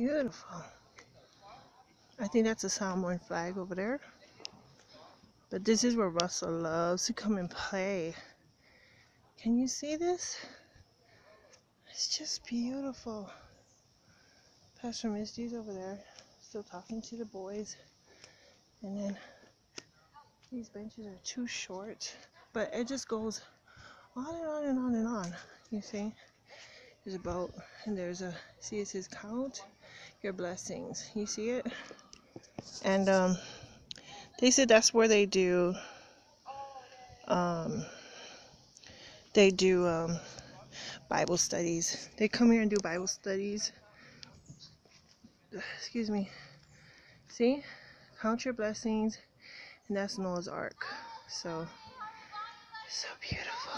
beautiful. I think that's a Samoan flag over there. But this is where Russell loves to come and play. Can you see this? It's just beautiful. Pastor Misty's over there, still talking to the boys. And then these benches are too short. But it just goes on and on and on and on. You see? There's a boat and there's a see it says count your blessings. You see it? And um they said that's where they do um they do um Bible studies. They come here and do Bible studies. Excuse me. See? Count your blessings and that's Noah's Ark. So so beautiful.